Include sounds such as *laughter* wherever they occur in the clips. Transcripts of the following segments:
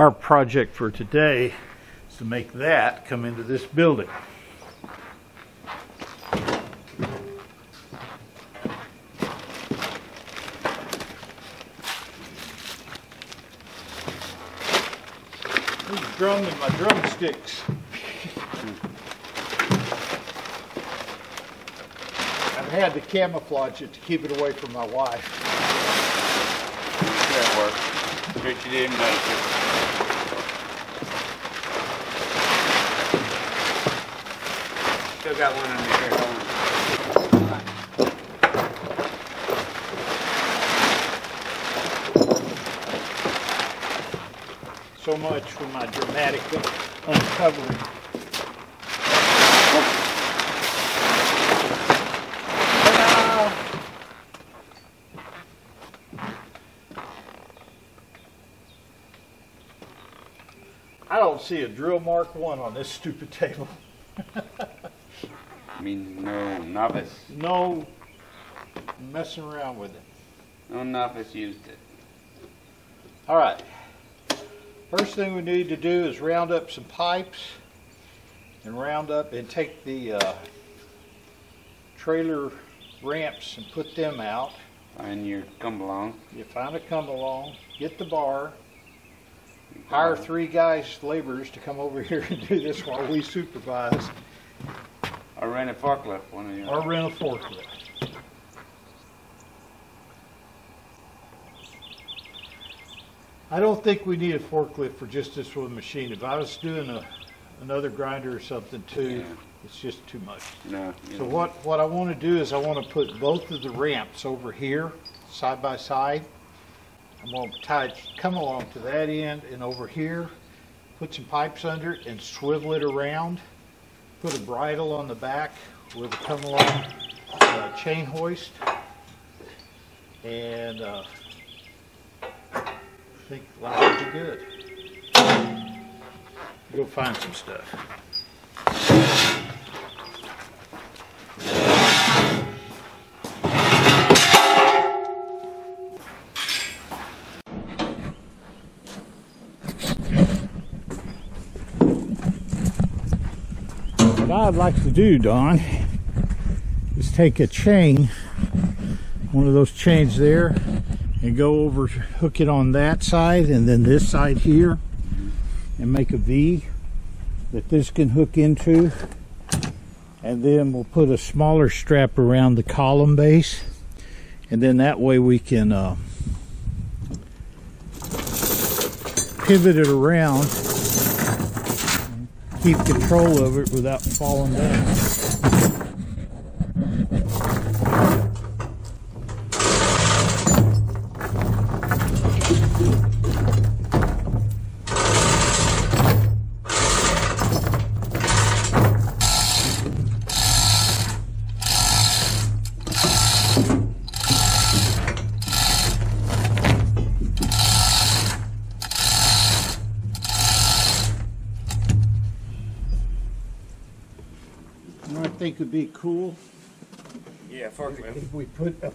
Our project for today is to make that come into this building. These drum and my drumsticks. I've had to camouflage it to keep it away from my wife. That worked. Good you didn't notice it. Got one under here. So much for my dramatic uncovering. I don't see a drill mark one on this stupid table. I mean, no novice. No messing around with it. No novice used it. All right. First thing we need to do is round up some pipes and round up and take the uh, trailer ramps and put them out. Find your come along. You find a come along, get the bar, hire three guys, laborers to come over *laughs* here and do this while we supervise Or rent a forklift, one of you. or rent a forklift. I don't think we need a forklift for just this one machine. If I was doing a, another grinder or something too, Yeah. it's just too much. No. So don't- what, what I want to do is I want to put both of the ramps over here, side by side. I'm going to tie, come along to that end and over here, put some pipes under it and swivel it around. Put a bridle on the back with a come along uh, chain hoist. And uh, I think life will be good. Go find some stuff. What I'd like to do, Don, is take a chain, one of those chains there, and go over, hook it on that side and then this side here, and make a V that this can hook into. And then we'll put a smaller strap around the column base, and then that way we can uh, pivot it around keep control of it without falling down. You know what I think would be cool Yeah, forklift. if we put a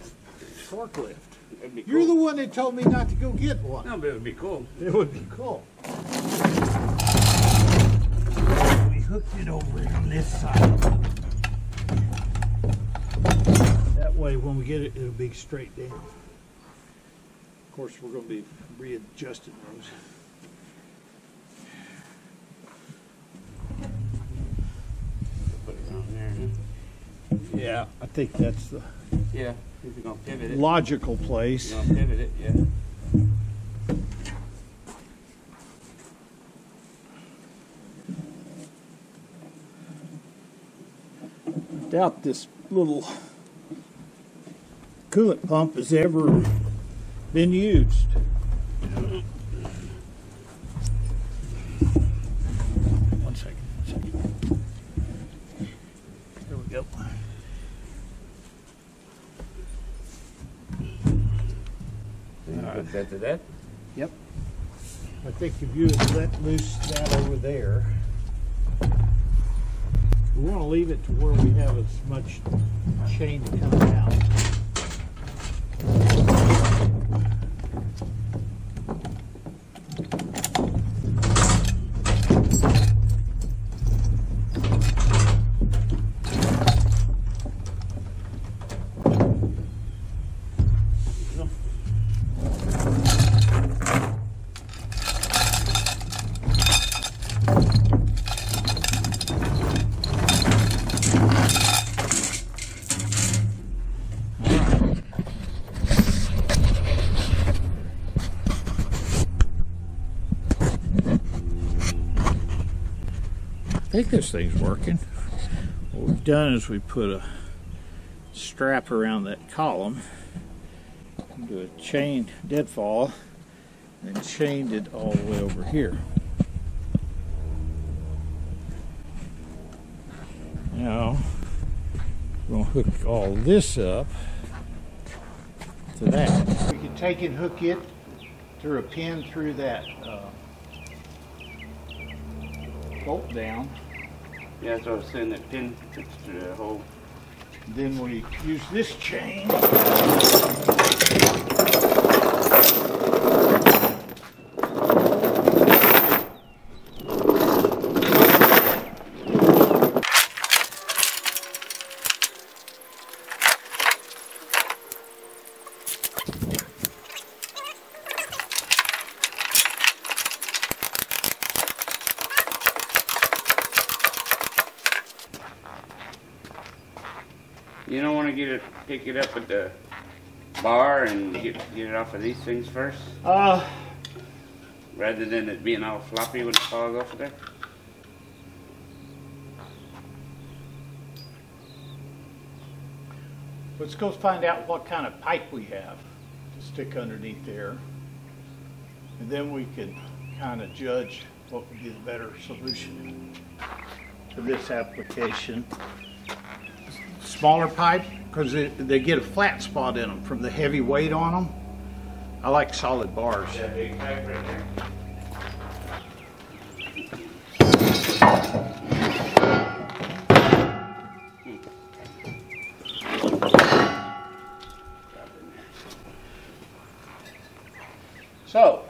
forklift. It'd be You're the one that told me not to go get one. No, but it would be cool. It would be cool. We hooked it over on this side. That way, when we get it, it'll be straight down. Of course, we're going to be readjusting those. On there. Yeah, I think that's the Yeah, if you're gonna pivot it. logical You're place. gonna pivot it, yeah. Doubt this little coolant pump has ever been used. That to that. Yep. I think if you had let loose that over there, we want to leave it to where we have as much chain come out. Think this thing's working. What we've done is we put a strap around that column, do a chain deadfall, and chained it all the way over here. Now, we're going to hook all this up to that. We can take and hook it through a pin through that uh, bolt down. Yeah, what I was saying, that pin fits through that hole. Then we use this chain. You don't wanna get it, pick it up at the bar and get, get it off of these things first? Uh, Rather than it being all floppy when it falls off of there? let's go find out what kind of pipe we have to stick underneath there. And then we can kind of judge what would be the better solution for this application. Smaller pipe, because they, they get a flat spot in them from the heavy weight on them. I like solid bars. That big pipe right there? So,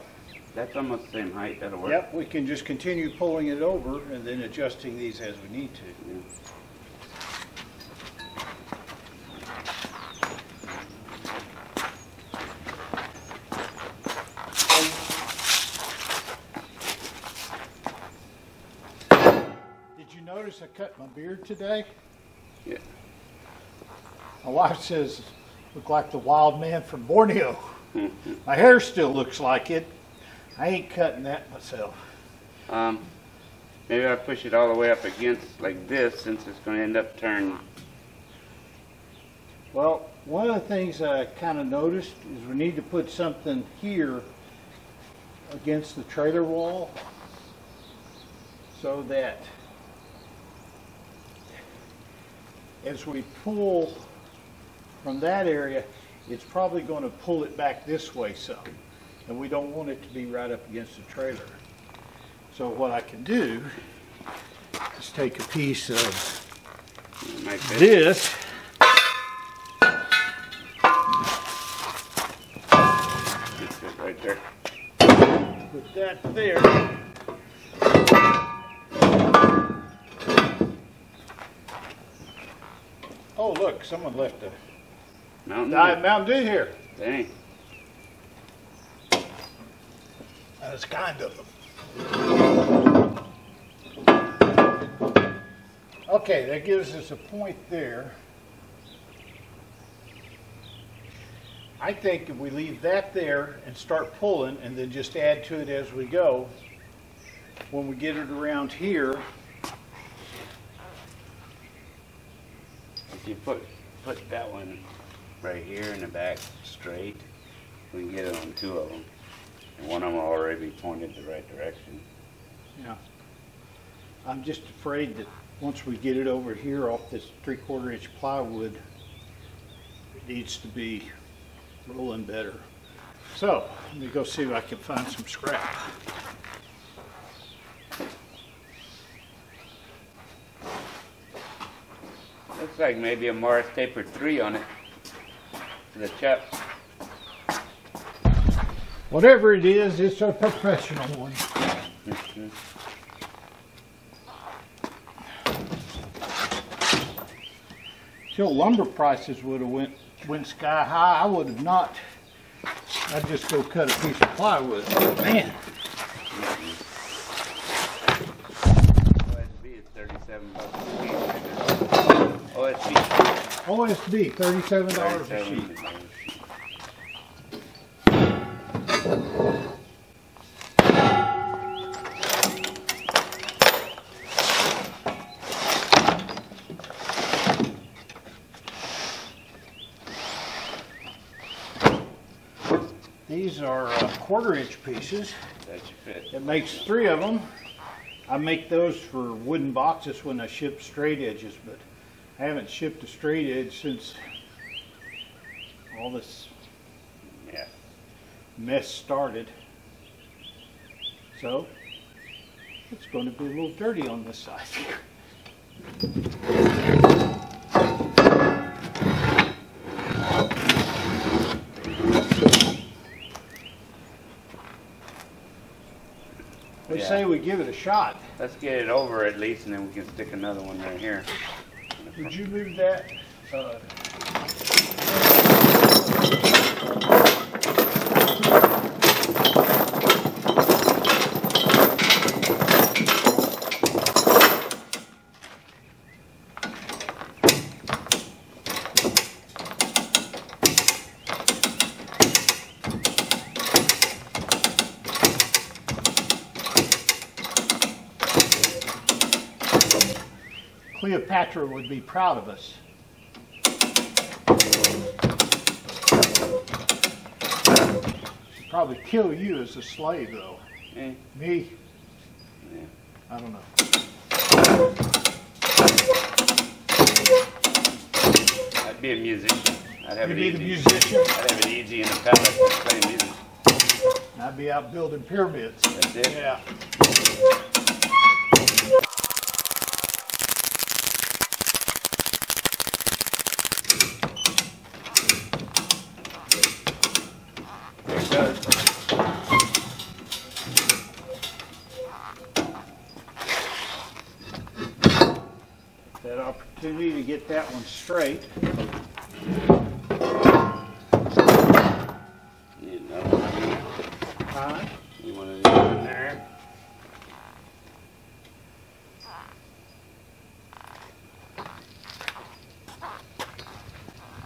That's almost the same height, that'll work. Yep, we can just continue pulling it over and then adjusting these as we need to. Yeah. Did you notice I cut my beard today? Yeah. My wife says, look like the wild man from Borneo. *laughs* My hair still looks like it. I ain't cutting that myself. Um, maybe I push it all the way up against like this since it's gonna end up turning. Well, one of the things I kind of noticed is we need to put something here against the trailer wall so that as we pull from that area, it's probably going to pull it back this way some. And we don't want it to be right up against the trailer. So what I can do is take a piece of Like this. right there. Put that there. Look, someone left a Mountain Diet Dew. Mountain Dew here. Dang. That's kind of them. Okay, that gives us a point there. I think if we leave that there and start pulling and then just add to it as we go, when we get it around here, If you put put that one right here in the back straight, we can get it on two of them. And one of them will already be pointed the right direction. Yeah. I'm just afraid that once we get it over here off this three quarter inch plywood, it needs to be rolling better. So, let me go see if I can find some scrap. Looks like maybe a Morse Taper 3 on it. The chap. Whatever it is, it's a professional one. Till lumber prices would have went, went sky high, I would have not. I'd just go cut a piece of plywood. Man, OSB, thirty-seven dollars a sheet. These are uh, quarter-inch pieces. It makes three of them. I make those for wooden boxes when I ship straight edges, but I haven't shipped a straight edge since all this mess started. So it's going to be a little dirty on this side. They Yeah. say we give it a shot. Let's get it over at least, and then we can stick another one right here. Would you move that? Uh, Cleopatra would be proud of us. She'd probably kill you as a slave, though. Eh, Me? Yeah. I don't know. I'd be a musician. I'd have You'd it be easy. the musician, I'd have it easy in the palace and play music. and I'd be out building pyramids. That's it. Yeah. There it goes. That opportunity to get that one straight.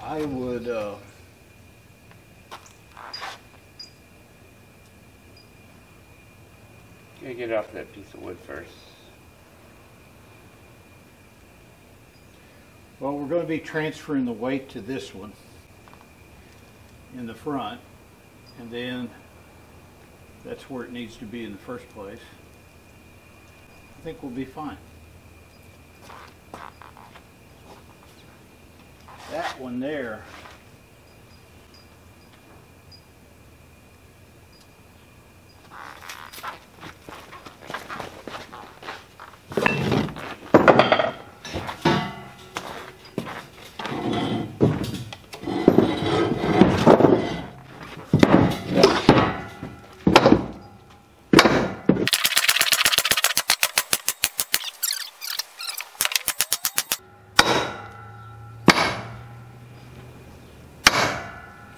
I would, uh, get off that piece of wood first. Well, we're going to be transferring the weight to this one in the front, and then that's where it needs to be in the first place. I think we'll be fine. That one there.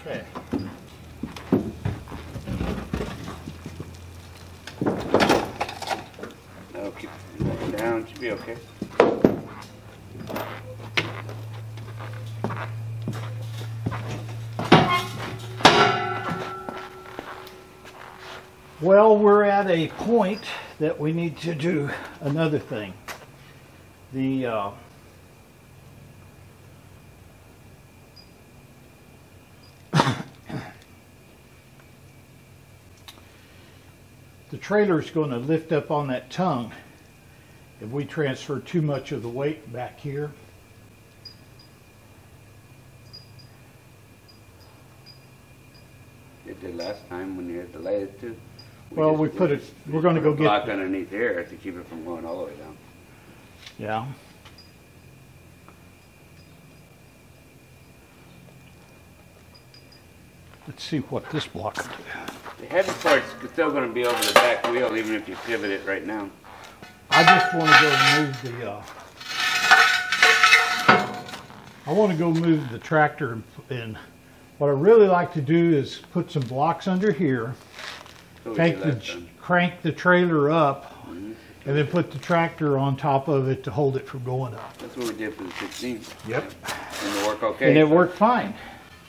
Okay. No, keep it Okay. Well, we're at a point that we need to do another thing. The uh, *coughs* the trailer is going to lift up on that tongue if we transfer too much of the weight back here. It did last time when you had to lay it too. Well, just- we put it. We're going to go a block get. underneath here to keep it from going all the way down. Yeah. Let's see what this block will do. The heavy part's still going to be over the back wheel, even if you pivot it right now. I just want to go move the, uh, I want to go move the tractor and- and what I really like to do is put some blocks under here, So take the, crank the trailer up, and then put the tractor on top of it to hold it from going up. That's what we did for the 16. Yep. And it worked okay. And it worked fine.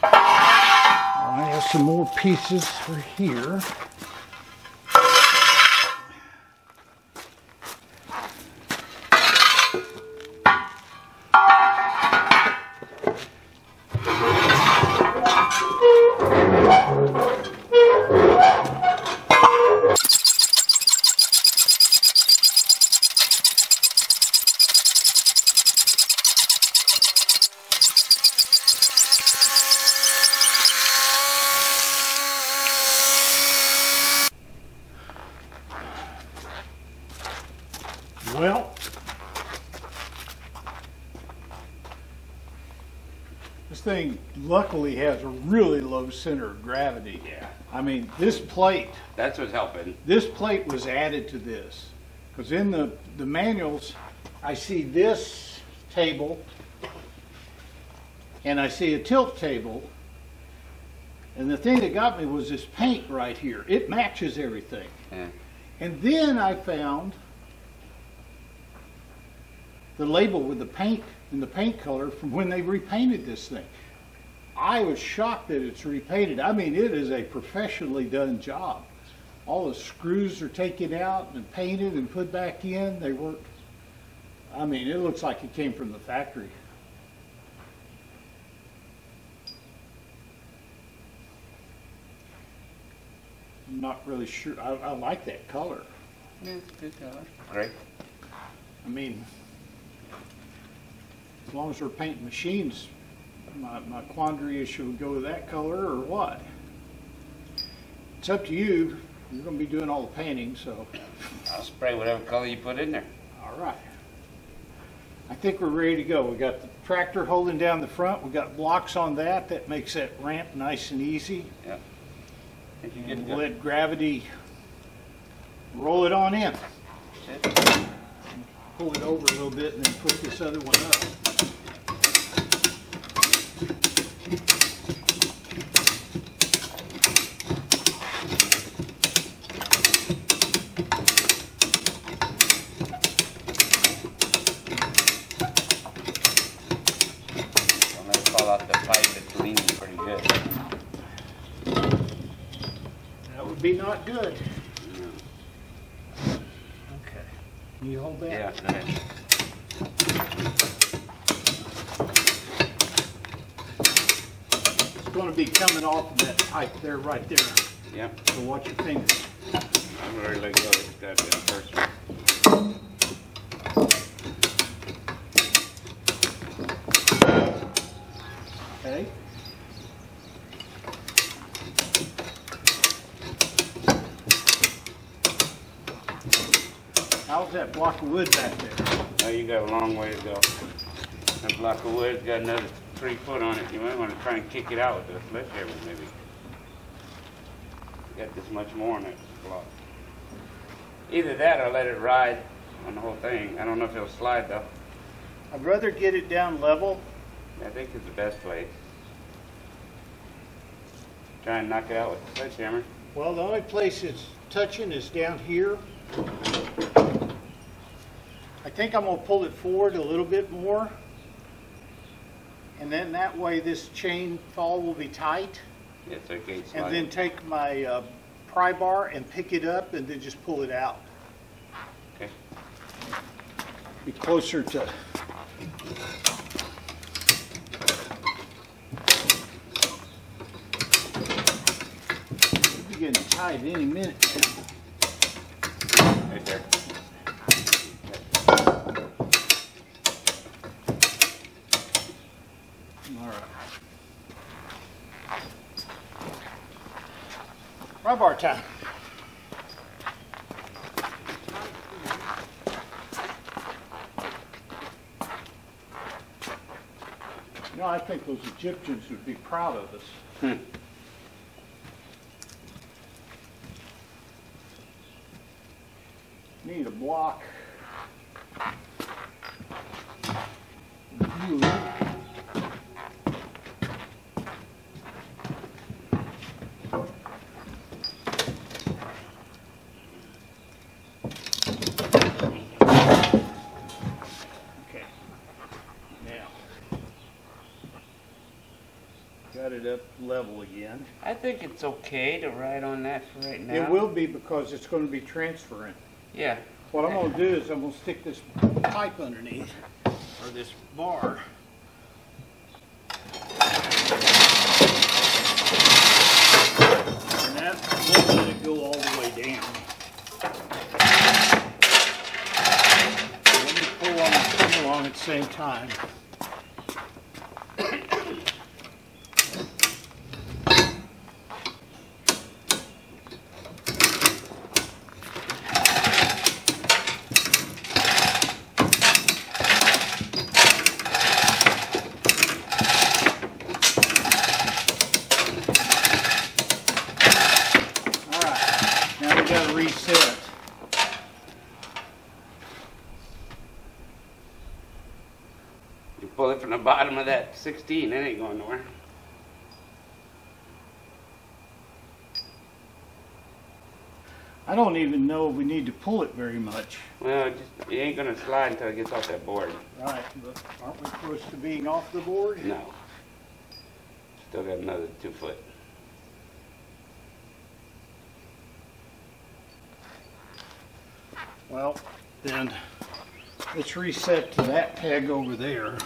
I have some more pieces for here. Well, this thing luckily has a really low center of gravity. Yeah. I mean, this plate, That's what's helping. this plate was added to this. Because in the, the manuals, I see this table and I see a tilt table. And the thing that got me was this paint right here. It matches everything. Yeah. And then I found the label with the paint and the paint color from when they repainted this thing. I was shocked that it's repainted. I mean, it is a professionally done job. All the screws are taken out and painted and put back in. They weren't, I mean, it looks like it came from the factory. I'm not really sure. I, I like that color. Yeah, it's a good color. Great. I mean, as long as we're painting machines, my, my quandary is should we go with that color or what? It's up to you. You're gonna be doing all the painting, so, I'll spray whatever color you put in there. all right. I think we're ready to go. We got the tractor holding down the front. We got blocks on that. That makes that ramp nice and easy. Yeah. And good to we'll go. let gravity roll it on in. Pull it over a little bit and then put this other one up. Don't let it fall off the pipe. It's leaning pretty good. That would be not good. Okay. Can you hold that? Yeah, go ahead. It's gonna be coming off of that pipe there, right there. Yep. So watch your fingers. I'm ready to let go. It's got to be the first one. Okay? How's that block of wood back there? Now you got a long way to go. That block of wood's got another three foot on it. You might want to try and kick it out with a sledgehammer maybe. You Got this much more on that block. Either that or let it ride on the whole thing. I don't know if it'll slide though. I'd rather get it down level. I think it's the best place. Try and knock it out with the sledgehammer. Well, the only place it's touching is down here. I think I'm gonna pull it forward a little bit more. And then that way this chain fall will be tight. Yeah, so it gate And then take my uh, pry bar and pick it up and then just pull it out. Okay. Be closer to. It'll be getting tight any minute. Right there. All right. Pry bar time. You know, I think those Egyptians would be proud of us. Hmm. Need a block. Blue. Okay. Now. Got it up level again. I think it's okay to ride on that for right now. It will be because it's gonna be transferring. Yeah. What I'm gonna do is I'm gonna stick this pipe underneath, or this bar. And that won't let it go all the way down. Let me pull on along at the same time. 16. That ain't going nowhere. I don't even know if we need to pull it very much. Well, it, just, it ain't going to slide until it gets off that board. Right, but aren't we close to being off the board? No. Still got another two foot. Well, then let's reset to that peg over there.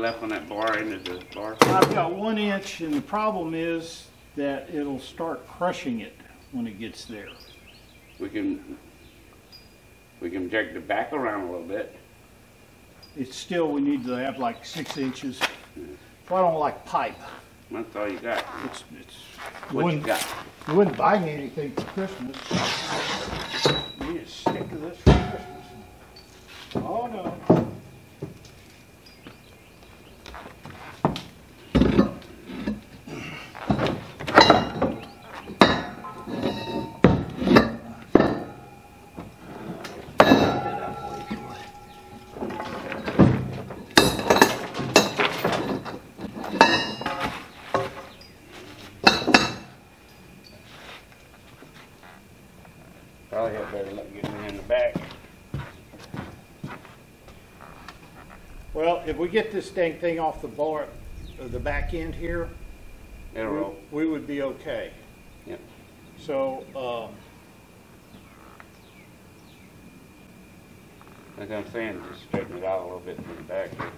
Left on that bar, end of the bar? I've got one inch, and the problem is that it'll start crushing it when it gets there. We can, we can jerk the back around a little bit. It's still, we need to have like six inches. So I don't like pipe. That's all you got. It's, it's. What you wouldn't- got? You wouldn't buy me anything for Christmas. You need a stick of this for Christmas. Oh, no. Probably had better luck getting it in the back. Well, if we get this dang thing off the bar, uh, the back end here, It'll roll. we we would be okay. Yep. So, um, Like I'm saying, just straighten it out a little bit from the back here.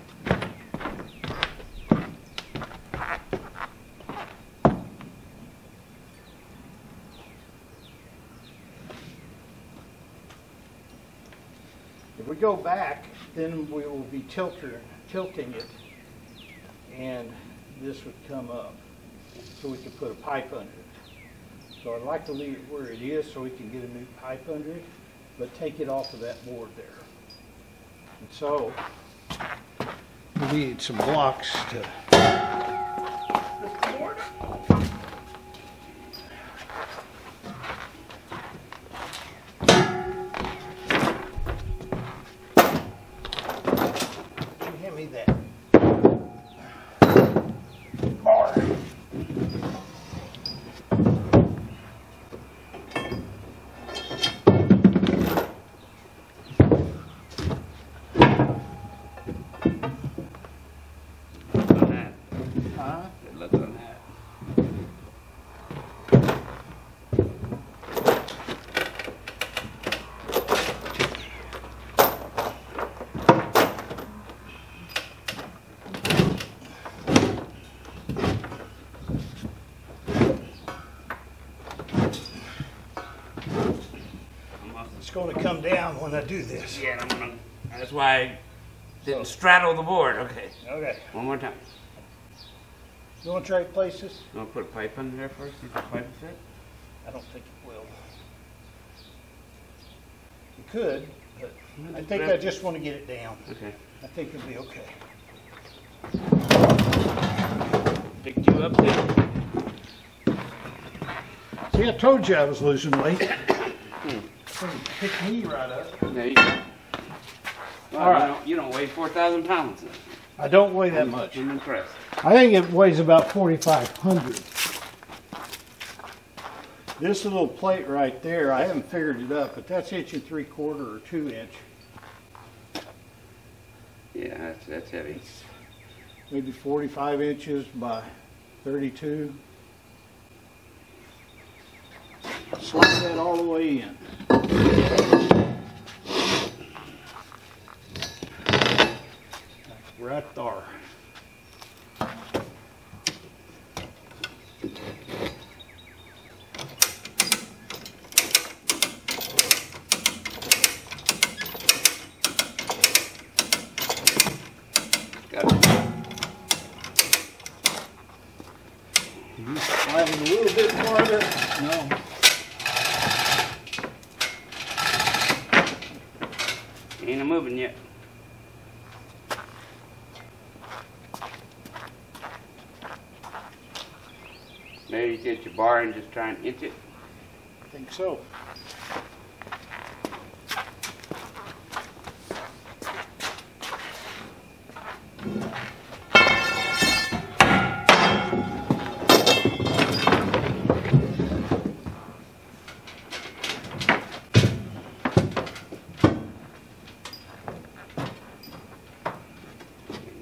If we go back, then we will be tilter, tilting it, and this would come up, so we could put a pipe under it. So I'd like to leave it where it is, so we can get a new pipe under it, but take it off of that board there. And so, we need some blocks to. Down when I do this. Yeah, I'm gonna, that's why I didn't straddle the board. Okay, Okay. one more time. You wanna try places? You wanna put a pipe under there first, see if the pipe fit? I don't think it will. You could, but I think I just wanna get it down. Okay. I think it'll be okay. Picked you up there. See, I told you I was losing weight. Pick me right up. There you go. Well, All right. you don't, you don't weigh four thousand pounds. Uh, I don't weigh that much. I'm impressed. I think it weighs about forty-five hundred. This little plate right there, I haven't figured it up, but that's inch and three quarter or two inch, Yeah, that's, that's heavy. maybe forty-five inches by thirty-two. Slide that all the way in. Right there. Bar and just try and inch it. I think so.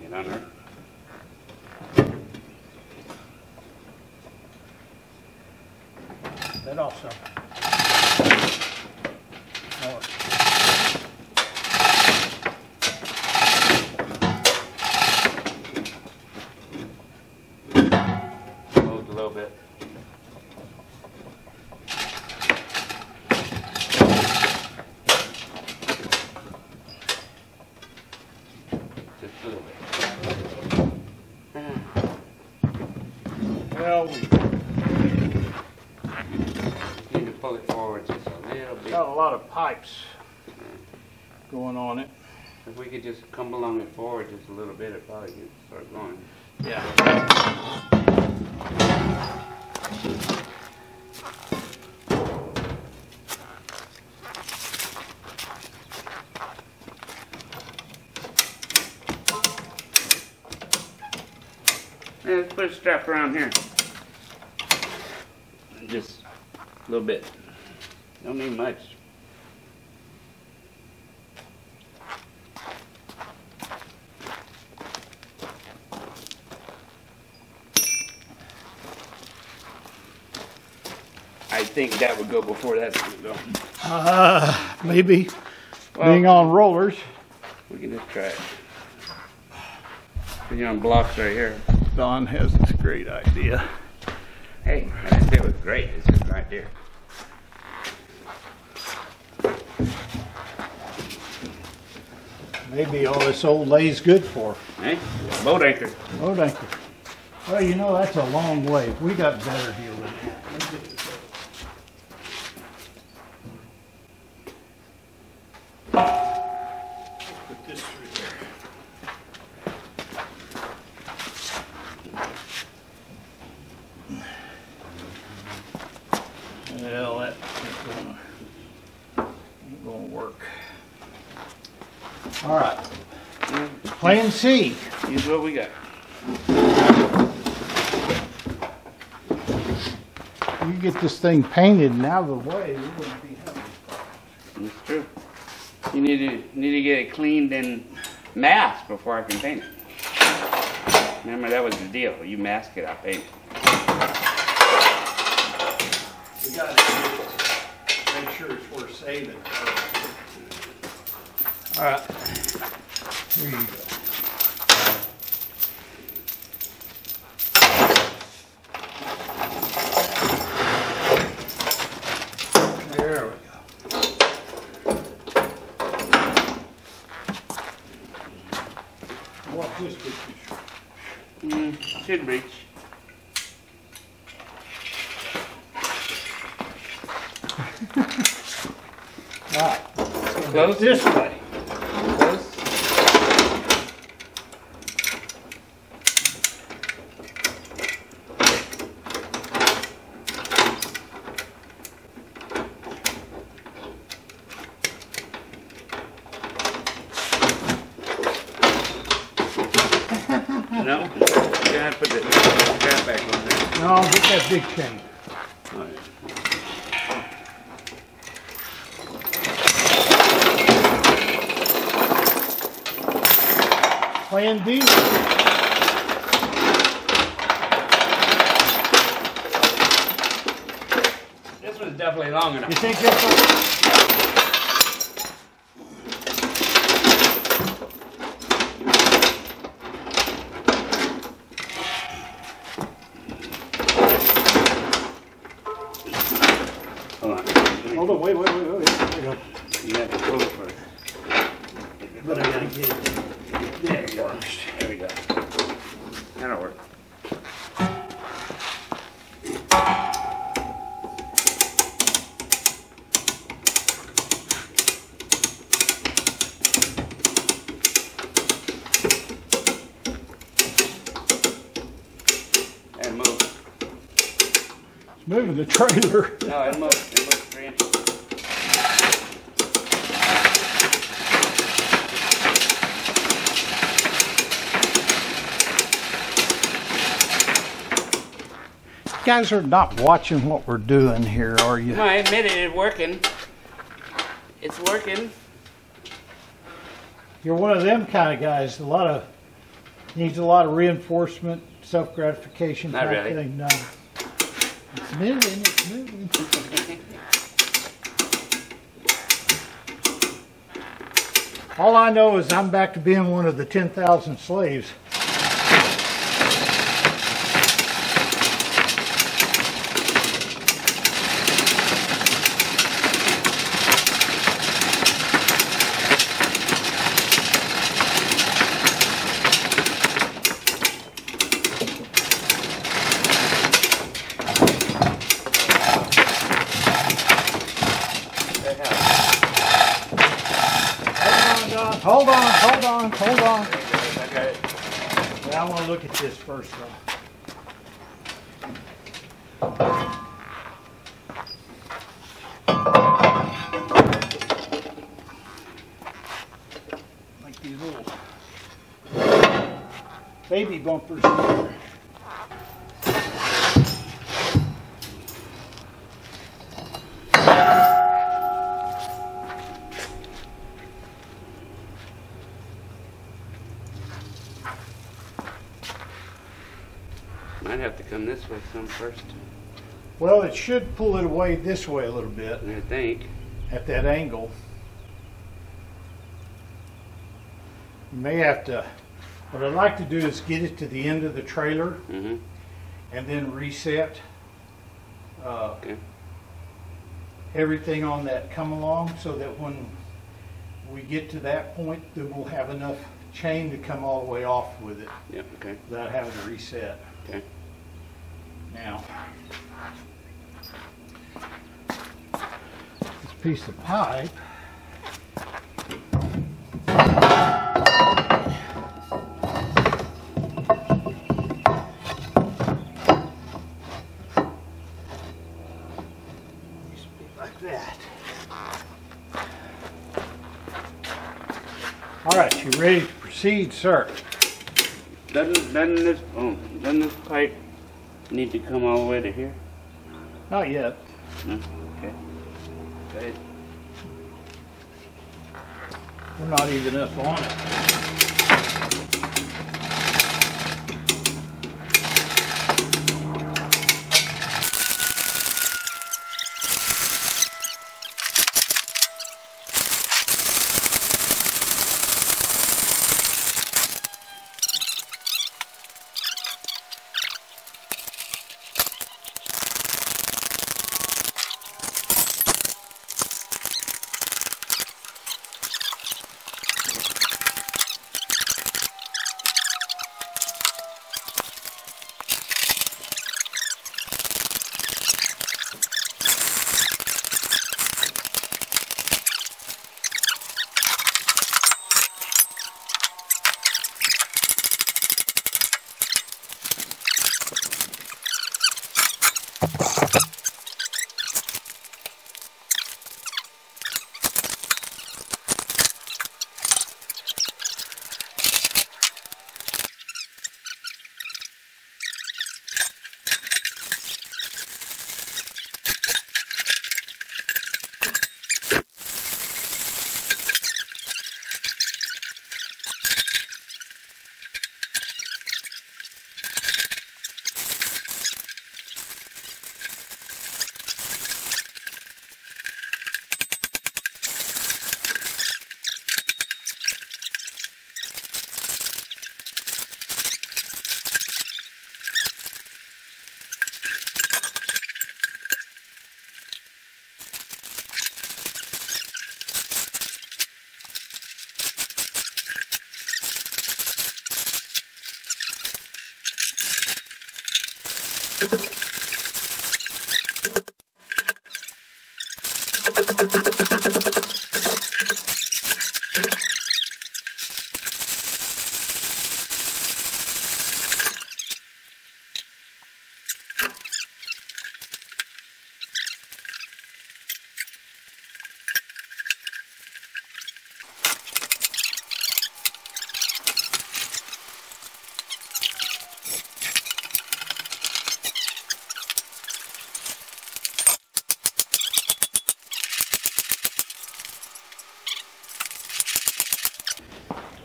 Get under. That also. Oh, Moved a little bit. Just a little bit. Well, we Need to pull it forward just a little bit. got a lot of pipes going on it. If we could just come along it forward just a little bit, it probably could start going. Yeah. Yeah, let's put a strap around here. Just a little bit. Don't need much. I think that would go before that. Uh, maybe Well- being on rollers. We can just try it. You're on blocks right here. Don has this great idea. Hey, I didn't say it was great. It's just right there. Maybe all this old lay's good for. Hey, boat anchor. Oh, anchor. Well, you know, that's a long way. We got better deal. Put this through there. Well, that ain't gonna, ain't gonna work. All right, plan C. Use what we got. You get this thing painted and out of the way, we wouldn't be having That's true. You need to need to get it cleaned and masked before I can paint it. Remember that was the deal. You mask it, I paint it. We gotta make sure it's worth saving. All right, here you go. There we go. What this would be All right, Close. this way. Close. No, you gotta put the strap back on there. No, get that big chain. Oh, yeah. Plan D. This one's definitely long You enough. think this will? Hold on, wait, wait, wait, wait. There we go. You have to pull it first. But I gotta get it. There you go. There we go. That'll work. And move. It's moving the trailer. No, it moved. It moved three inches. You guys are not watching what we're doing here, are you? No, I admit it, it's working. It's working. You're one of them kind of guys. A lot of needs a lot of reinforcement, self gratification. Not really. Thing. No. It's moving. It's moving. All I know is I'm back to being one of the ten thousand slaves. That helps. Hold on, Don. Hold on. Hold on. Hold on. I got it. Well, I want to look at this first, though. Like these little baby bumpers here. Might have to come this way some first. Well, it should pull it away this way a little bit I think. at that angle. You may have to, what I'd like to do is get it to the end of the trailer Mm-hmm. and then reset uh, Okay. everything on that come along so that when we get to that point, then we'll have enough chain to come all the way off with it Yep. Okay. without having to reset. Okay. Now, this piece of pipe. Used to be Like that. All right, you ready to proceed, sir? Doesn't doesn't this oh doesn't this pipe need to come all the way to here? Not yet. No. Okay. Ahead. We're not even up on it.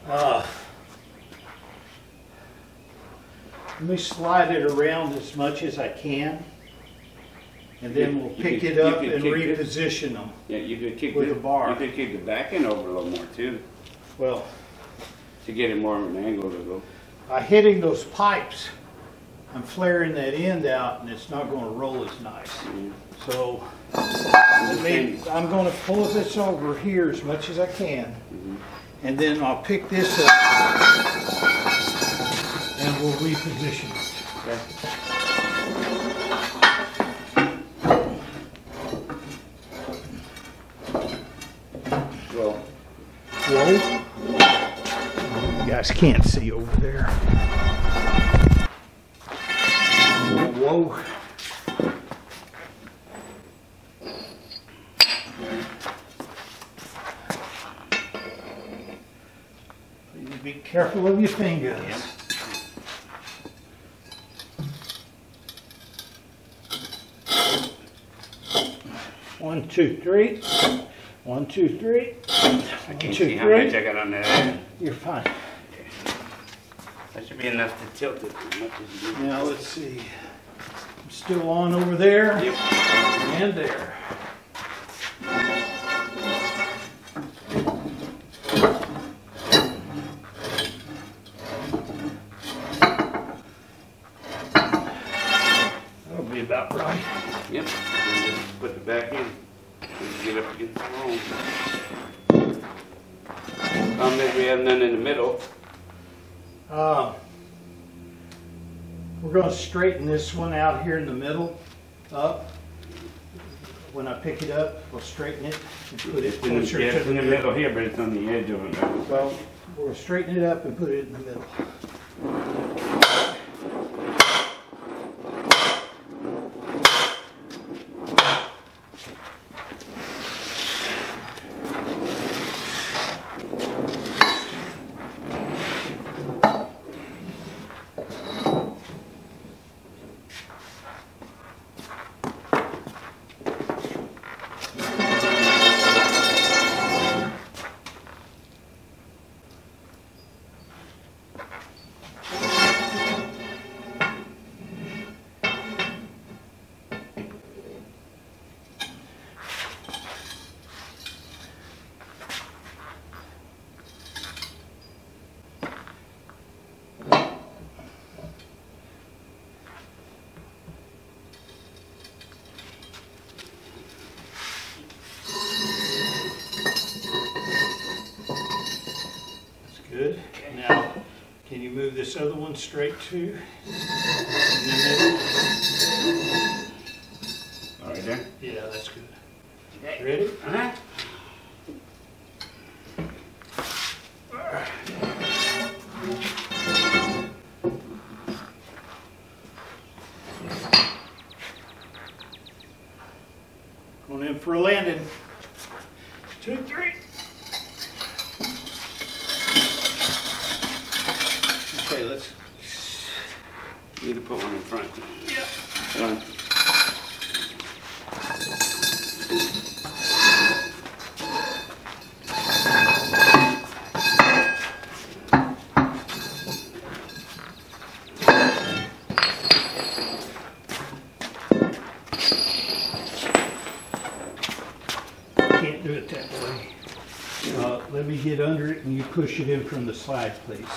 Uh, let me slide it around as much as I can. And then we'll You pick could- it you up could and kick reposition them. Yeah, you could kick With the a bar. You could kick the back end over a little more too, Well, to get it more of an angle to go. by hitting those pipes, I'm flaring that end out and it's not gonna roll as nice. Mm. So, I mean, I'm gonna pull this over here as much as I can. And then I'll pick this up and we'll reposition it. Okay. Well, Whoa. You guys can't see over there. Careful of your fingers. One, two, three. One, two, three. I can't Two, see how much. I got on there. You're fine. That should be enough to tilt it as much as you do. Now, let's see. I'm still on over there Yep. and there. That'll be about right. Yep. And just put it back in. Get up against the wall. Um, if we have none in the middle. Uh, We're gonna straighten this one out here in the middle, up. When I pick it up, we'll straighten it and put it in the, closer yeah, to it's in the middle here, but it's on the edge of it. Well, we'll straighten it up and put it in the middle. That's good. Now, can you move this other one straight too? In the All right there. middle? Yeah, that's good. Okay. Ready? Uh-huh. Going in for a landing. Two, three. Okay, let's. Need to put one in front. Yeah. One. Can't do it that way. Uh, let me get under it and you push it in from the side, please.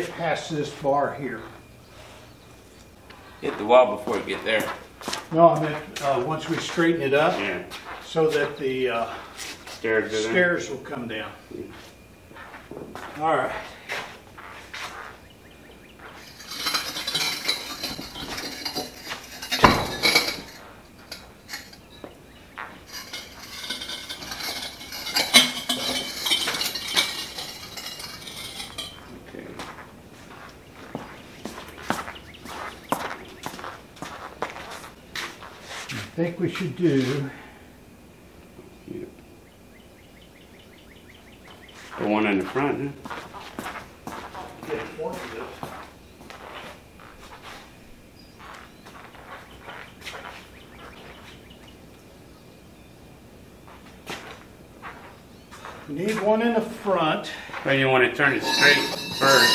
Get past this bar here. Hit the wall before you get there. No, I meant, uh, once we straighten it up Yeah. so that the, uh, Stairs go down. stairs will come down. All right. Think we should do, Yeah. The one in the front, huh? get one of those. We need one in the front. Well, you want to turn it straight first.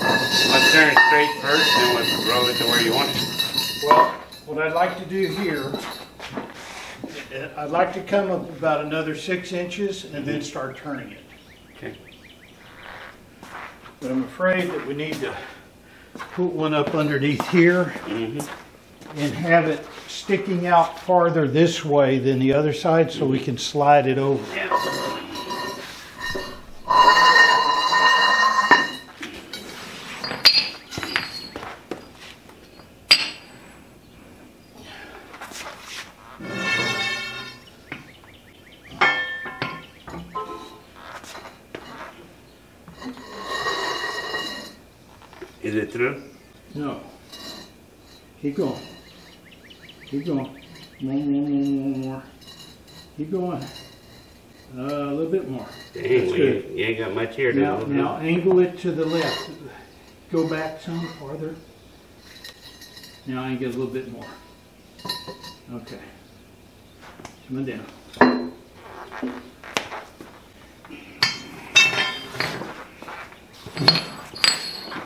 Let's turn it straight first, then we'll roll it to where you want it. Well, what I'd like to do here, uh, I'd like to come up about another six inches and then start turning it. Okay. But I'm afraid that we need to put one up underneath here Mm-hmm. and have it sticking out farther this way than the other side so we can slide it over. Yeah. Is it through? No. Keep going. Keep going. More, more, more, more, more. Keep going. Uh, a little bit more. Dang, That's well, good. you, you ain't got much here to Now, now angle it to the left. Go back some farther. Now I can get a little bit more. Okay. Come on down.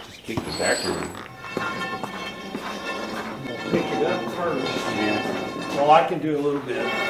Just kick the back around. We'll pick it up first. Yeah. Well, I can do a little bit.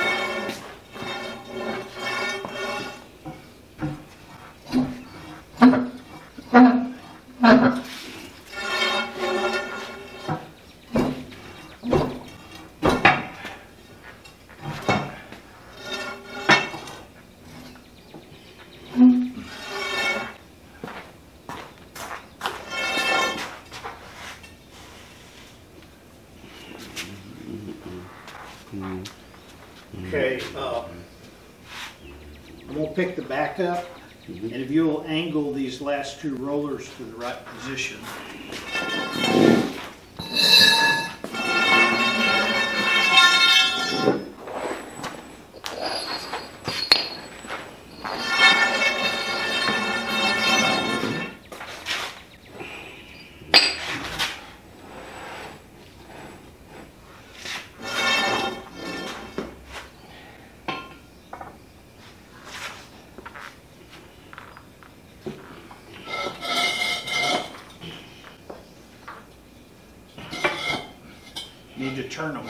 Pick the back up, and if you'll angle these last two rollers to the right position. Need to turn them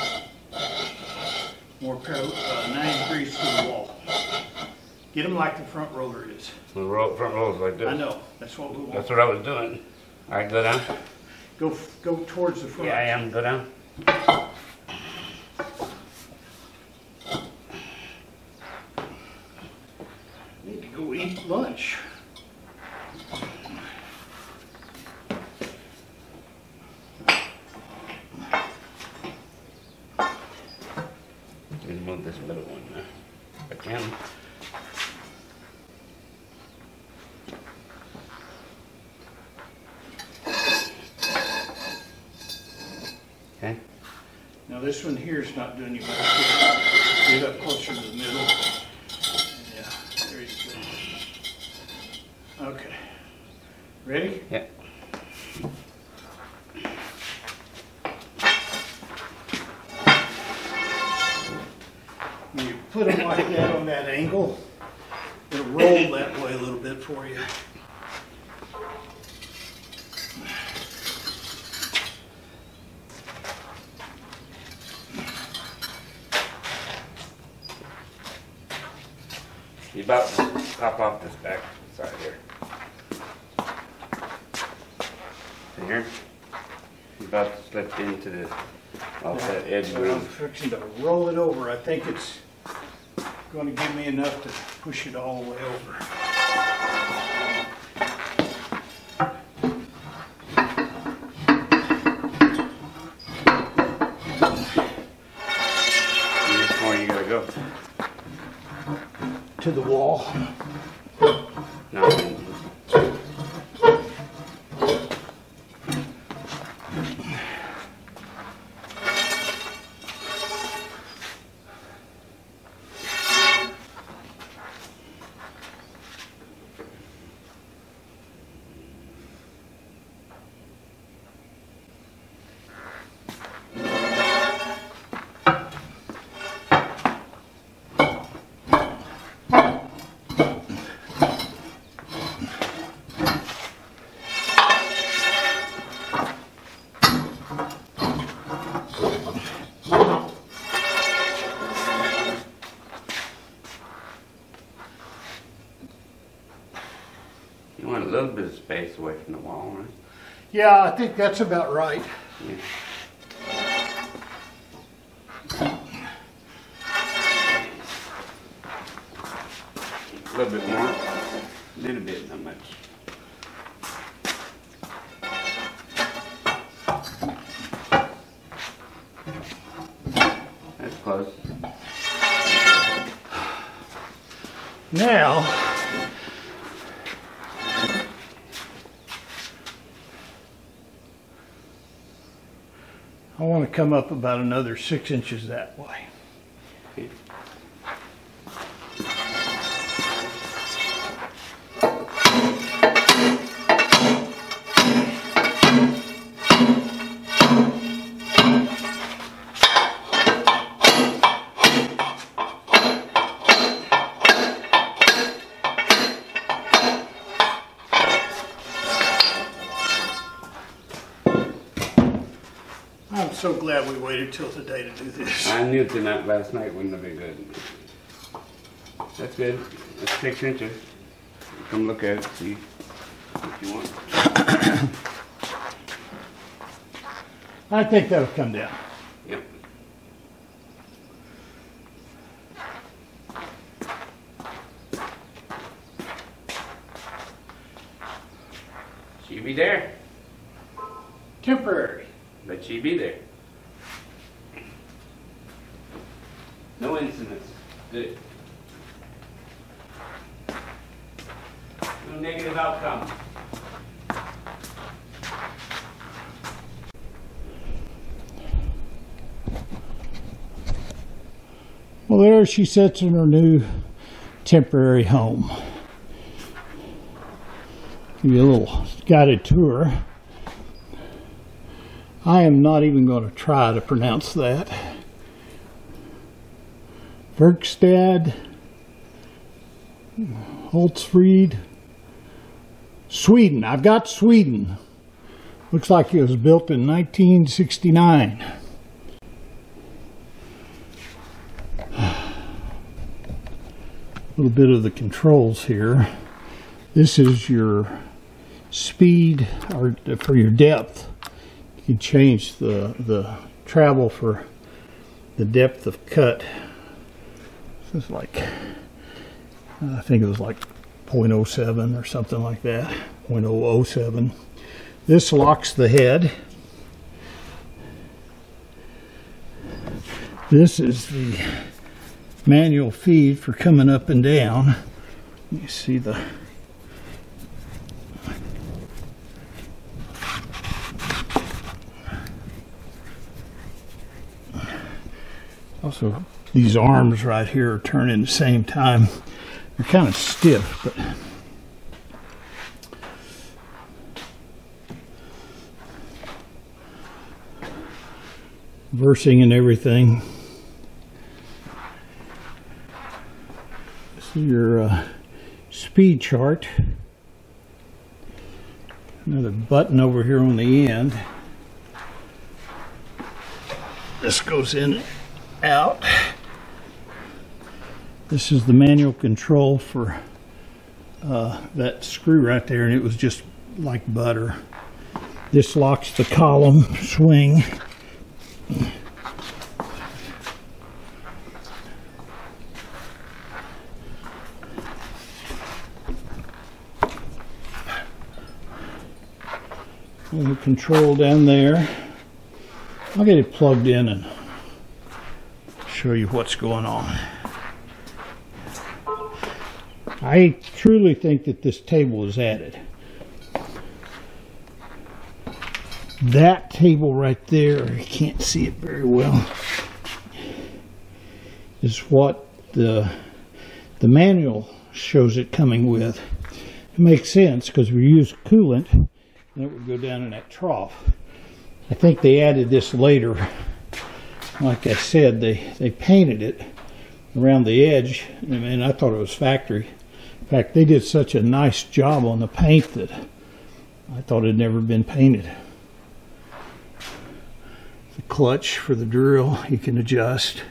more parallel, uh, nine degrees to the wall. Get them like the front roller is. The roll, front rolls like this. I know, that's what we want. That's what I was doing. All right, go down. Go, go towards the front. Yeah, I am. Go down. Need to go eat lunch. Let me move this middle one. uh, If I can. Okay. Now this one here is not doing you much good. Get up closer to the middle. Yeah, there you go. Okay. Ready? Yeah. You like that on that angle, it'll roll that way a little bit for you. You about to pop off this back side here. See here? You about to slip into the, off that edge So I'm groove. fixing to roll it over. I think it's gonna give me enough to push it all the way over. How far you gotta go? To the wall. Space away from the wall, right? Yeah, I think that's about right. A little bit more. A little bit, not much. That's close. Now, I want to come up about another six inches that way. Waited till today to do this. I knew tonight, last night wouldn't have been good. That's good. That's six inches. Come look at it, see what you want. *coughs* I think that'll come down. Yep. She be there, Temporary. but she be there. No incidents. Good. No negative outcome. Well, there she sits in her new temporary home. Give you a little guided tour. I am not even going to try to pronounce that. Verkstad, Hultsfred, Sweden. I've got Sweden. Looks like it was built in 1969. Little bit of the controls here. This is your speed or for your depth. You can change the the travel for the depth of cut. This is like I think it was like 0.07 or something like that. 0.007. This locks the head. This is the manual feed for coming up and down. You see the also these arms right here are turning the same time. They're kind of stiff, but versing and everything. Your uh, speed chart. Another button over here on the end. This goes in out. This is the manual control for uh, that screw right there, and it was just like butter. This locks the column swing. The control down there. I'll get it plugged in and show you what's going on. I truly think that this table is added. That table right there, you can't see it very well, is what the the manual shows it coming with. It makes sense because we use coolant and it would go down in that trough. I think they added this later. Like I said, they, they painted it around the edge. I mean, I thought it was factory. In fact, they did such a nice job on the paint that I thought it had never been painted. The clutch for the drill you can adjust.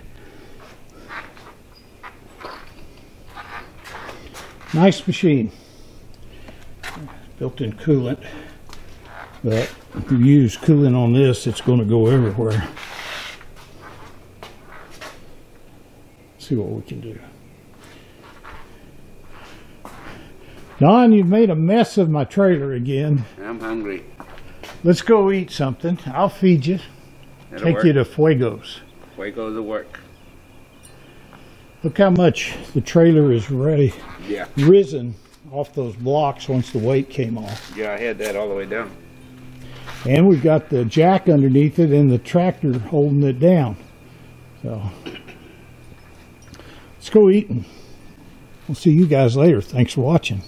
Nice machine. Built-in coolant. But if you use coolant on this, it's going to go everywhere. See what we can do. Don, you've made a mess of my trailer again. I'm hungry. Let's go eat something. I'll feed you. That'll Take work. you to Fuegos. Goes the work. Look how much the trailer is ready, Yeah. risen off those blocks once the weight came off. Yeah, I had that all the way down. And we've got the jack underneath it and the tractor holding it down. So let's go eating. We'll see you guys later. Thanks for watching.